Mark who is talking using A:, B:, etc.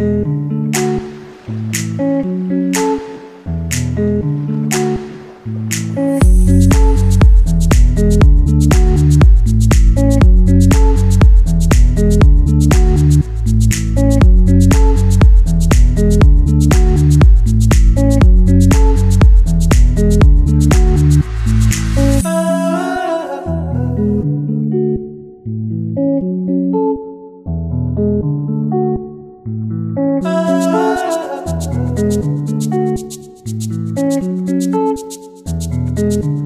A: you Thank you.